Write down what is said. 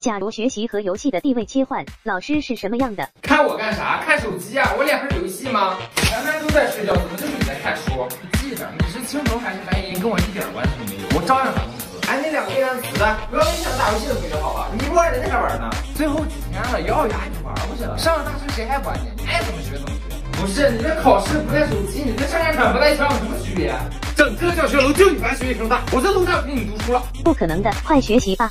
假如学习和游戏的地位切换，老师是什么样的？看我干啥？看手机啊！我脸上游戏吗？全班都在睡觉，怎么就你在看书？记着你是青铜还是白银，跟我一点关系都没有，我照样打工资。哎，那两个背单词的，不要影响打游戏的同学好吧？你不玩人家还玩呢？最后几天了，咬咬牙你玩过去了。上了大学谁还管你？你爱怎么学怎么学。不是，你这考试不带手机，你这上战场不带枪有什么区别？整个教学楼就你班学习声大，我在楼上陪你读书了。不可能的，快学习吧。